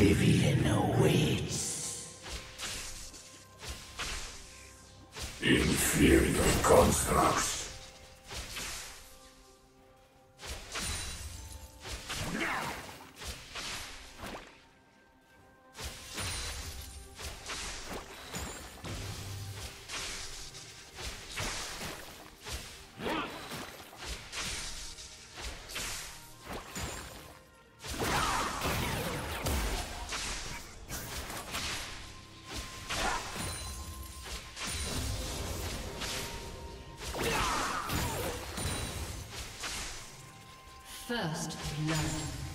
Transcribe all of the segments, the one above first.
Oblivion awaits. Inferior constructs. First blood.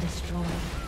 destroyed.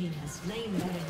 team has slain Baron